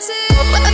to